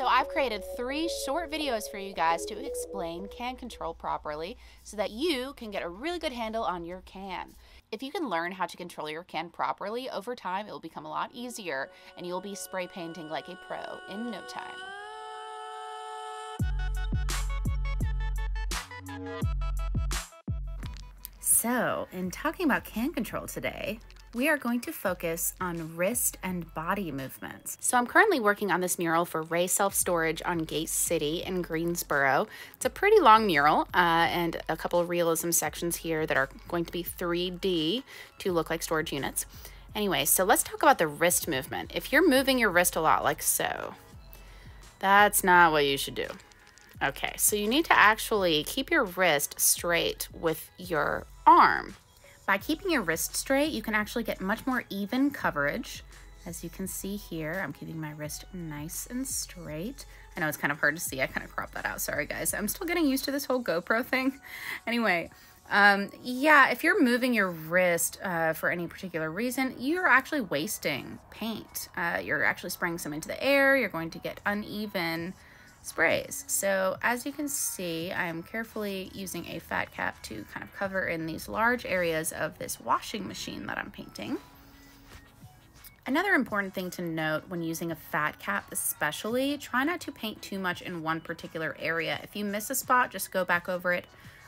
So I've created three short videos for you guys to explain can control properly so that you can get a really good handle on your can. If you can learn how to control your can properly, over time it will become a lot easier and you'll be spray painting like a pro in no time. So, in talking about can control today, we are going to focus on wrist and body movements. So I'm currently working on this mural for Ray Self Storage on Gate City in Greensboro. It's a pretty long mural uh, and a couple of realism sections here that are going to be 3D to look like storage units. Anyway, so let's talk about the wrist movement. If you're moving your wrist a lot like so, that's not what you should do. Okay, so you need to actually keep your wrist straight with your arm. By keeping your wrist straight, you can actually get much more even coverage. As you can see here, I'm keeping my wrist nice and straight. I know it's kind of hard to see. I kind of cropped that out. Sorry, guys. I'm still getting used to this whole GoPro thing. Anyway, um, yeah, if you're moving your wrist uh, for any particular reason, you're actually wasting paint. Uh, you're actually spraying some into the air. You're going to get uneven sprays. So as you can see, I'm carefully using a fat cap to kind of cover in these large areas of this washing machine that I'm painting. Another important thing to note when using a fat cap especially, try not to paint too much in one particular area. If you miss a spot, just go back over it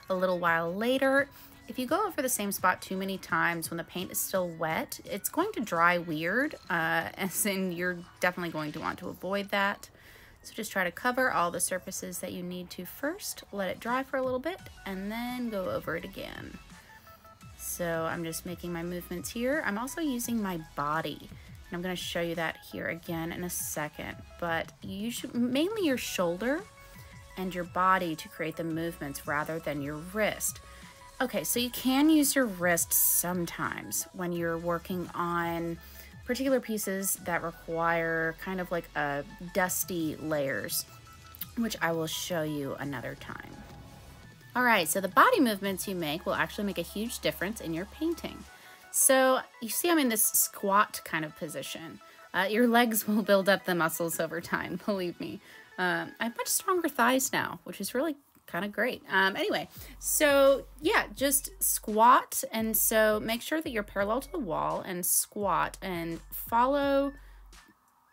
a little while later. If you go over the same spot too many times when the paint is still wet, it's going to dry weird, uh, as in you're definitely going to want to avoid that. So just try to cover all the surfaces that you need to first, let it dry for a little bit, and then go over it again. So I'm just making my movements here. I'm also using my body. And I'm gonna show you that here again in a second. But you should, mainly your shoulder and your body to create the movements rather than your wrist. Okay, so you can use your wrist sometimes when you're working on particular pieces that require kind of like a dusty layers, which I will show you another time. All right, so the body movements you make will actually make a huge difference in your painting. So you see I'm in this squat kind of position. Uh, your legs will build up the muscles over time, believe me. Um, I have much stronger thighs now, which is really kind of great. Um, anyway, so yeah, just squat. And so make sure that you're parallel to the wall and squat and follow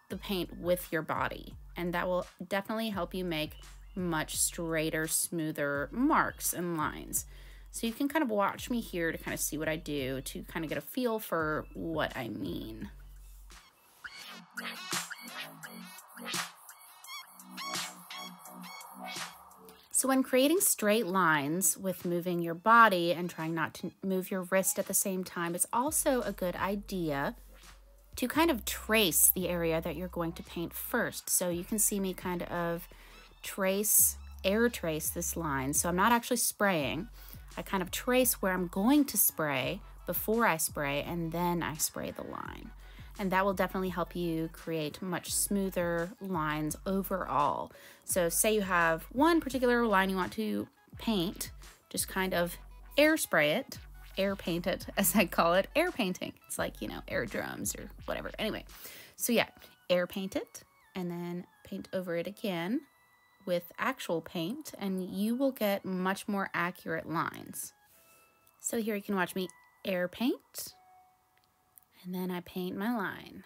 the paint with your body. And that will definitely help you make much straighter, smoother marks and lines. So you can kind of watch me here to kind of see what I do to kind of get a feel for what I mean. So when creating straight lines with moving your body and trying not to move your wrist at the same time, it's also a good idea to kind of trace the area that you're going to paint first. So you can see me kind of trace, air trace this line. So I'm not actually spraying. I kind of trace where I'm going to spray before I spray and then I spray the line and that will definitely help you create much smoother lines overall. So say you have one particular line you want to paint, just kind of air spray it, air paint it as I call it, air painting. It's like, you know, air drums or whatever. Anyway, so yeah, air paint it and then paint over it again with actual paint and you will get much more accurate lines. So here you can watch me air paint and then I paint my line.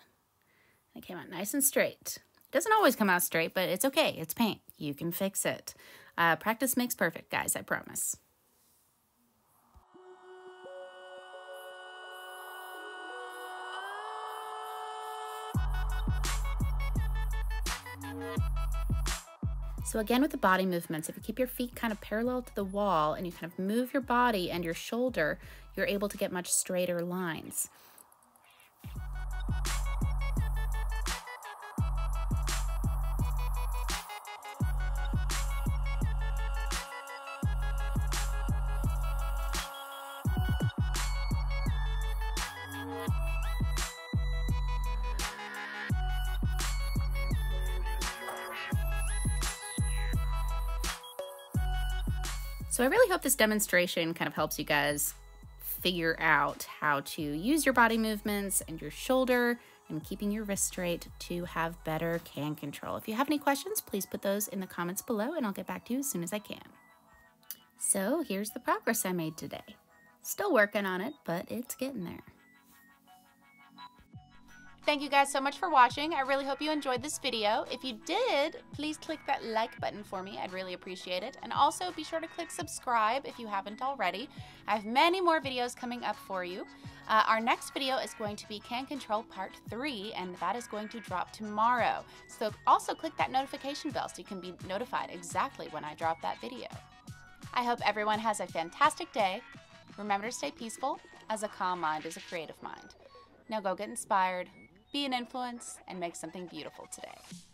It came out nice and straight. It doesn't always come out straight, but it's okay. It's paint. You can fix it. Uh, practice makes perfect, guys. I promise. So again with the body movements, if you keep your feet kind of parallel to the wall and you kind of move your body and your shoulder, you're able to get much straighter lines. So I really hope this demonstration kind of helps you guys figure out how to use your body movements and your shoulder and keeping your wrist straight to have better can control. If you have any questions, please put those in the comments below and I'll get back to you as soon as I can. So here's the progress I made today. Still working on it, but it's getting there. Thank you guys so much for watching. I really hope you enjoyed this video. If you did, please click that like button for me. I'd really appreciate it. And also be sure to click subscribe if you haven't already. I have many more videos coming up for you. Uh, our next video is going to be Can Control Part 3, and that is going to drop tomorrow. So also click that notification bell so you can be notified exactly when I drop that video. I hope everyone has a fantastic day. Remember to stay peaceful, as a calm mind is a creative mind. Now go get inspired, be an influence, and make something beautiful today.